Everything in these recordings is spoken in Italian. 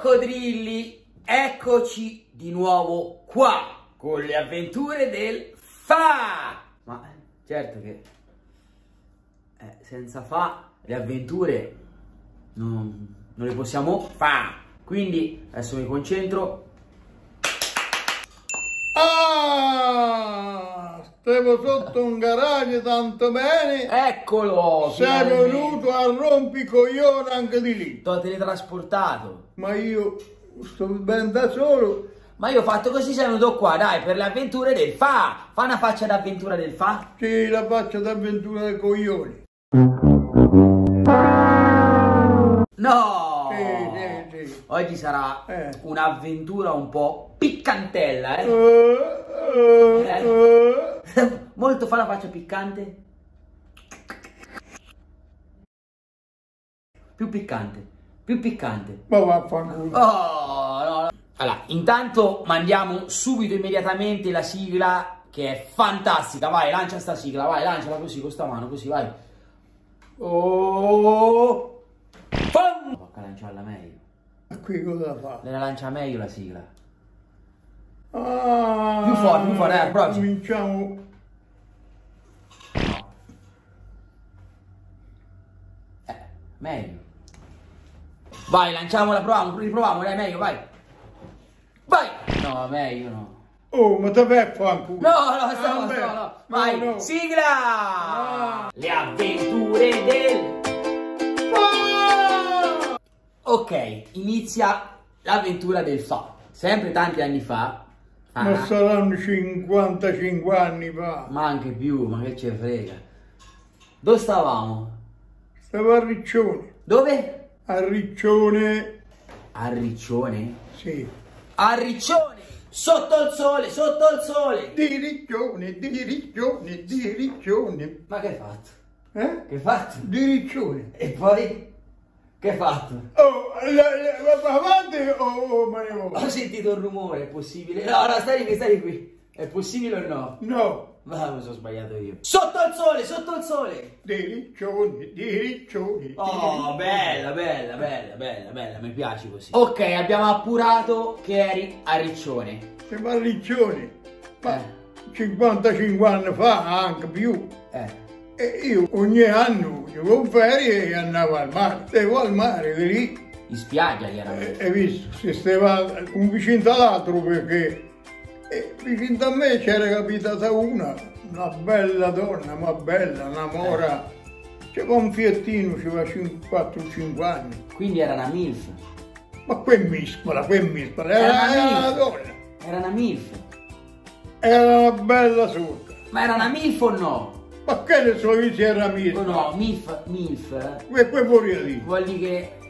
coccodrilli, eccoci di nuovo qua con le avventure del Fa. Ma certo che eh, senza Fa le avventure non, non le possiamo fare. Quindi adesso mi concentro. Stavo sotto un garage tanto bene. Eccolo! Sei venuto a rompicoglione anche di lì. T'ho teletrasportato. Ma io sto ben da solo. Ma io ho fatto così, sei venuto qua, dai, per le avventure del Fa. Fa una faccia d'avventura del Fa. Sì, la faccia d'avventura dei coglioni. No! Sì, sì, sì. Oggi sarà Eh. un'avventura un po' piccantella, eh? Eh, eh, eh. Molto fa la faccia piccante. Più piccante, più piccante. Ma vaffanculo. Oh, no, no. Allora, intanto mandiamo subito, immediatamente la sigla che è fantastica. Vai, lancia sta sigla, vai, lanciala così, con sta mano, così, vai. Oh! Pam! Tocca lanciarla meglio. Ma qui cosa fa? Le la lancia meglio la sigla. Ah, Più forte, più forte, eh. Cominciamo. Eh, meglio. Vai, lanciamola, proviamo, riproviamo, dai, meglio, vai. Vai! No, meglio no. Oh, ma te vai a fanculo. No, no, sta Vabbè, no, no. Vai, no. sigla! Ah. Le avventure del... Ah! Ok, inizia l'avventura del Fa. Sempre tanti anni fa. Ah, Ma saranno 55 anni fa. ma anche più, ma che ce frega. Dove stavamo? Stavo a Riccione. Dove? A Riccione, A Riccione? sì. A Riccione! Sotto il sole, sotto il sole! Di Riccione, di Riccione, di Riccione. Ma che hai fatto? Eh? Che hai fatto? Di Riccione. E poi? Che hai fatto? Oh, la, la, va avanti o oh, ne Ho sentito un rumore, è possibile? No, no, stai qui, stai qui. È possibile o no? No. Ma mi sono sbagliato io. Sotto il sole, sotto il sole! Di Riccione, di Riccione. di Oh, bella, bella, bella, bella, bella, mi piace così. Ok, abbiamo appurato che eri a Riccione. Siamo a Riccione. Ma Eh. 55 anni fa, anche più. Eh. E io ogni anno avevo ferie e andavo al mare. Stavo al mare, di lì. In spiaggia chiaramente. hai visto, si stava un vicino all'altro perché e vicino a me c'era capitata una, una bella donna, ma bella, una mora. C'era un fiettino, c'aveva 4-5 anni. Quindi era una MILF. Ma quel miscola, quel miscola, Era era, una milf. donna, Era una MILF. era una bella sotto. Ma era una MILF o no? Ma che ne so io se era O miscola? no, MILF, MILF eh, Que, que vorrei dire? vuol dire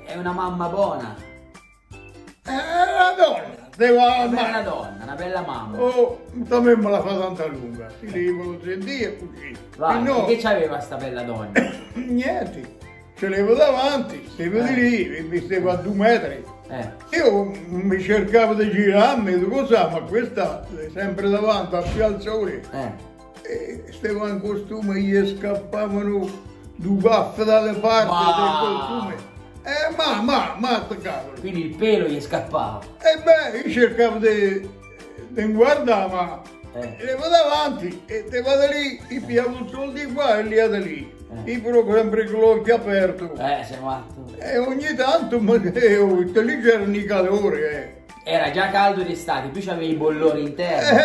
che è una mamma buona. Era una donna, stava Una al bella donna, una bella mamma. Oh, da me me la fa tanta lunga, si devono sentire così. Vai, E no, che c'aveva sta bella donna? niente, ce l'avevo davanti, stavo di lì, e mi stavo a due metri. Eh, Io mi cercavo di girarmi, cosa, ma questa è sempre davanti, a più al sole. eh. E stavo in costume, gli scappavano due baffe dalle parti Ma- del costume. Eh, ma, ma, ma, cavolo. Quindi il pelo gli scappava. E beh, io cercavo di, di guardare, ma Eh. Ero davanti e te vado lì, ti piavo il sol di qua e lì da lì. Eh. Io però sempre con l'occhio aperto. Eh, sei matto. E ogni tanto, ma eh, oh, lì c'erano i calori, eh. Era già caldo d'estate, più c'avevi i bollori interni.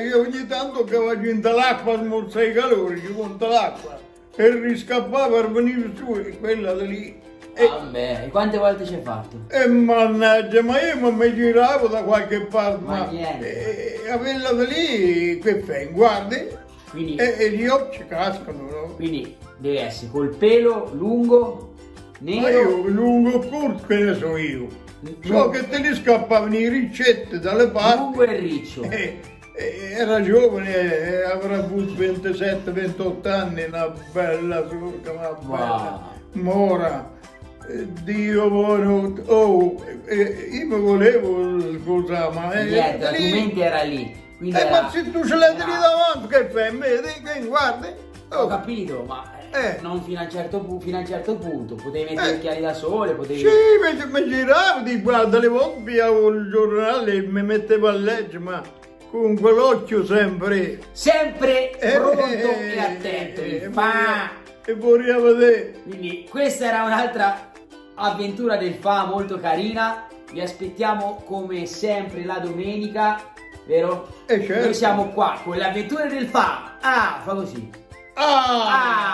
Eh, io ogni tanto che vado in l'acqua a smorzare i calori, ci conta l'acqua. E riscappava per venire su, e quella da lì. E, Vabbè, e quante volte ci hai fatto? e mannaggia, ma io mi- giravo da qualche parte, Ma ma, niente. e, a quella da lì, che fai, guardi, Quindi, e, e gli occhi cascano, no? quindi deve essere col pelo lungo, Ma nero. io lungo corto che ne so io. So che te ne scappavano i ricette dalle parti. Lungo e riccio. Eh, eh, era giovane, eh, avrà avuto 27-28 anni, una bella sorca, una bella mora. Eh, Dio buono, oh, eh, eh, io mi volevo scusare, ma eh, tua lì- mente era lì. Quindi eh, era- ma se tu ce l'hai lì era- davanti, che fai? Vedi, guardi? Ho Oh, capito, ma Eh. Non fino a, un certo fino a un certo punto. Potevi mettere Eh. occhiali da sole, potevi... Sì, mi, mi giravo di qua, delle volte il giornale e mi mettevo a leggere, ma con quell'occhio sempre. Sempre Eh, pronto eh, e attento. eh, il eh, fa. E vorrei vedere. Quindi questa era un'altra avventura del fa molto carina. Vi aspettiamo come sempre la domenica, vero? Eh, certo. Noi siamo qua con le avventure del fa. Ah, fa così. Ah! Ah!